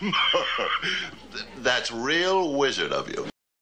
That's real wizard of you.